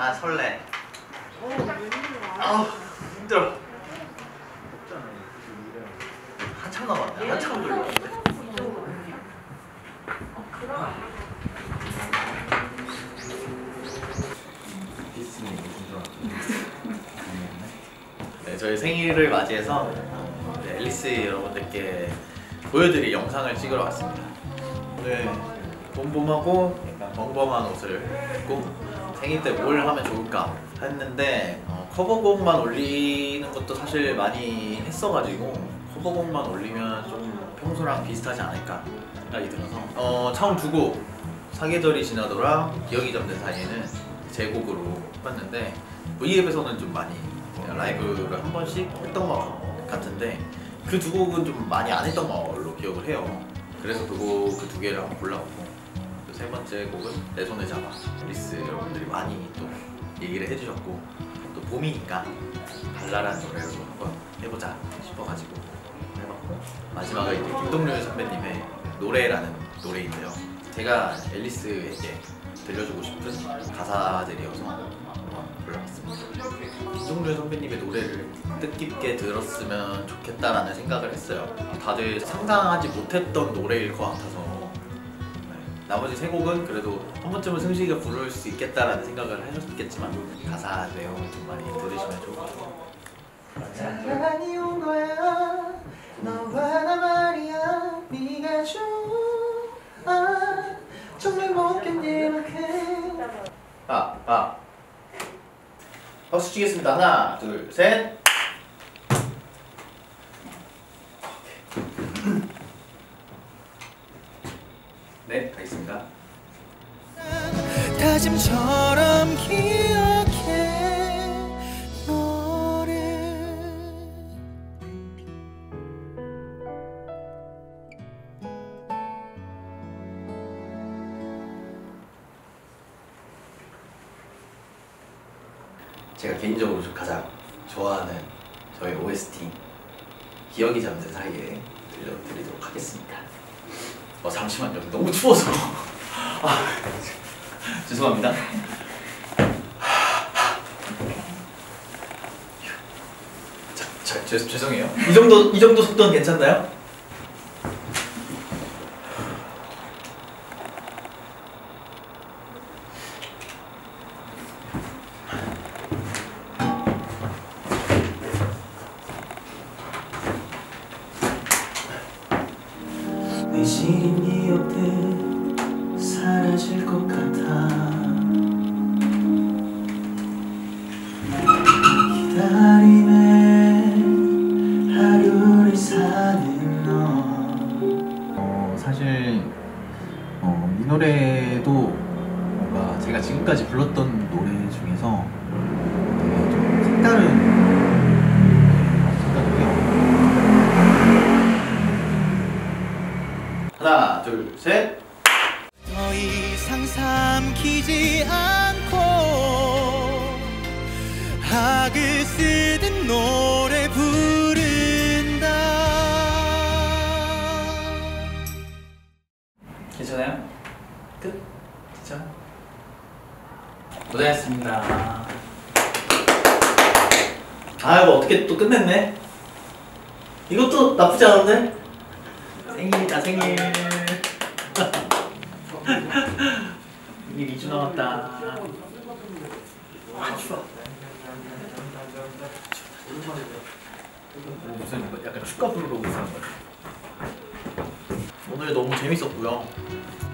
아 설레. 아우 힘들어. 한참 남았네. 한참 걸렸는데. 네, 저희 생일을 맞이해서 네, 앨리스 여러분들께 보여드릴 영상을 찍으러 왔습니다. 오늘 봄봄하고 약간 벙벙한 옷을 입고 생일 때 뭘 하면 좋을까 했는데 어, 커버곡만 올리는 것도 사실 많이 했어가지고 커버곡만 올리면 좀 평소랑 비슷하지 않을까 생각이 들어서. 어, 처음 두곡 사계절이 지나더라 기억이 잠든 사이에는 제 곡으로 해봤는데 V앱에서는 좀 많이 라이브를 한 번씩 했던 것 같은데 그 두 곡은 좀 많이 안 했던 걸로 기억을 해요. 그래서 그곡 그 두 개를 한번 골라보고. 그 세 번째 곡은 내 손을 잡아. 앨리스 여러분들이 많이 또 얘기를 해주셨고 또 봄이니까 발랄한 노래로 한번 해보자 싶어가지고 해봤고 마지막은 이제 김동률 선배님의 노래라는 노래인데요. 제가 앨리스에게 들려주고 싶은 가사들이어서 한번 불러봤습니다. 김동률 선배님의 노래를 뜻깊게 들었으면 좋겠다라는 생각을 했어요. 다들 상상하지 못했던 노래일 것 같아서 네. 나머지 세 곡은 그래도 한 번쯤은 승식이가 부를 수 있겠다라는 생각을 하셨겠지만 가사 내용을 좀 많이 들으시면 좋을 것 같아요 사랑이 온 거야 너와 나 말이야 네가 좋아 정말 못 견딜 만큼 아, 아. 박수 치겠습니다. 하나, 둘, 셋. 제가 개인적으로 좀 가장 좋아하는 저희 OST 기억이 잠든 사이에 들려드리도록 하겠습니다. 어 잠시만요. 너무 추워서. 아, 죄송합니다. 자, 자, 죄, 죄송해요. 이 정도 이 정도 속도는 괜찮나요? 내 시린 기억들 사라질 것 같아. 기다림에 하루를 사는 너. 어, 어, 이 제가 지금까지 불렀던 노래 중에서 되게 좀 색다른 생각을 해요. 하나, 둘, 셋. 더 이상 삼키지 않고 학을 쓰듯 노래 부른다 괜찮아요? 끝? 진짜? 고생했습니다. 아 이거 어떻게 또 끝냈네? 이것도 나쁘지 않은데? 생일이다 생일. 생일 2주 남았다. 아 추워. 무슨 약간 축가 부르러 온 사람 같아. 오늘 너무 재밌었고요.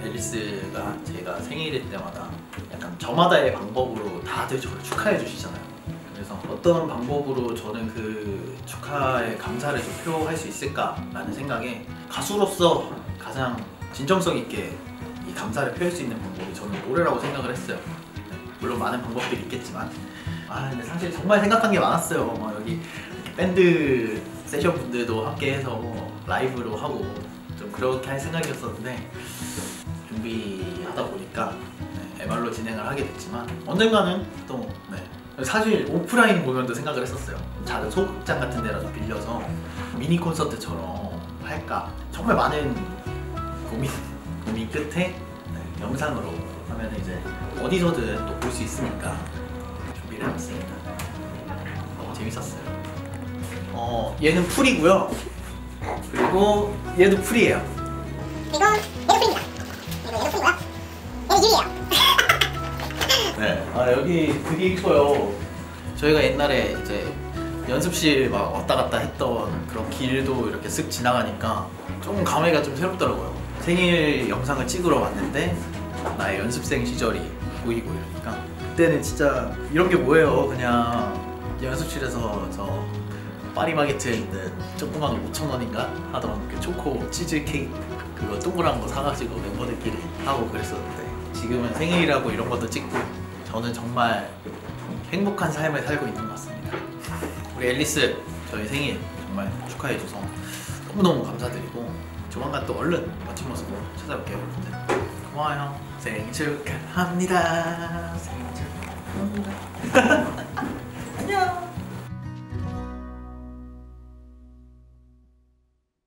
앨리스가 제가 생일일 때마다 약간 저마다의 방법으로 다들 저를 축하해 주시잖아요. 어떤 방법으로 저는 그 축하의 감사를 좀 표할 수 있을까라는 생각에 가수로서 가장 진정성 있게 이 감사를 표할 수 있는 방법이 저는 노래라고 생각을 했어요. 네, 물론 많은 방법들이 있겠지만 아 근데 사실 정말 생각한 게 많았어요. 막 여기 밴드 세션 분들도 함께해서 뭐 라이브로 하고 좀 그렇게 할 생각이었었는데 준비하다 보니까 네, MR로 진행을 하게 됐지만 언젠가는 또 네. 사실 오프라인 공연도 생각을 했었어요. 작은 소극장 같은 데라도 빌려서 미니 콘서트처럼 할까 정말 많은 고민 고민 끝에 네, 영상으로 하면 이제 어디서든 또 볼 수 있으니까 준비를 해봤습니다. 너무 재밌었어요. 어 얘는 풀이고요. 그리고 얘도 풀이에요. 그리고 얘도 풀입니다. 그리고 얘도 풀이고요. 얘는 유리예요. 네. 아 여기 되게 이뻐요. 저희가 옛날에 이제 연습실 막 왔다 갔다 했던 그런 길도 이렇게 쓱 지나가니까 조금 감회가 좀 새롭더라고요. 생일 영상을 찍으러 왔는데 나의 연습생 시절이 보이고 이러니까 그때는 진짜 이런 게 뭐예요? 그냥 연습실에서 저 파리바게트에 있는 조그만 게 5천 원인가 하던 그 초코 치즈 케이크 그거 동그란 거 사가지고 멤버들끼리 하고 그랬었는데 지금은 생일이라고 이런 것도 찍고 저는 정말 행복한 삶을 살고 있는 것 같습니다. 우리 앨리스 저희 생일 정말 축하해줘서 너무너무 감사드리고 조만간 또 얼른 멋진 모습으로 찾아올게요 여러분들. 고마워요. 생일 축하합니다. 생일 축하합니다